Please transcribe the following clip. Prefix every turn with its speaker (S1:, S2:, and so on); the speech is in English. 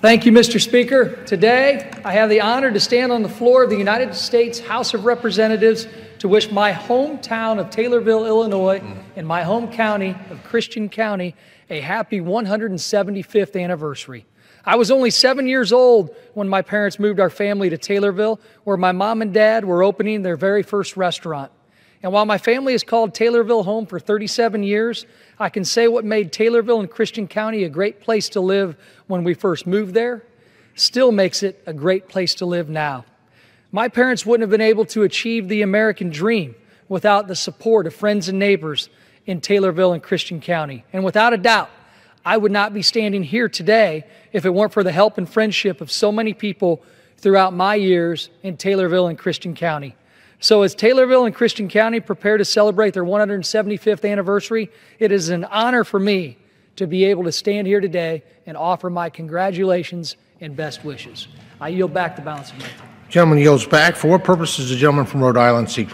S1: Thank you, Mr. Speaker. Today, I have the honor to stand on the floor of the United States House of Representatives to wish my hometown of Taylorville, Illinois, and my home county of Christian County a happy 175th anniversary. I was only seven years old when my parents moved our family to Taylorville, where my mom and dad were opening their very first restaurant. And while my family has called Taylorville home for 37 years, I can say what made Taylorville and Christian County a great place to live when we first moved there still makes it a great place to live now. My parents wouldn't have been able to achieve the American dream without the support of friends and neighbors in Taylorville and Christian County. And without a doubt, I would not be standing here today if it weren't for the help and friendship of so many people throughout my years in Taylorville and Christian County. So, as Taylorville and Christian County prepare to celebrate their 175th anniversary, it is an honor for me to be able to stand here today and offer my congratulations and best wishes. I yield back the balance of my time.
S2: Gentleman yields back. For what purposes the gentleman from Rhode Island seek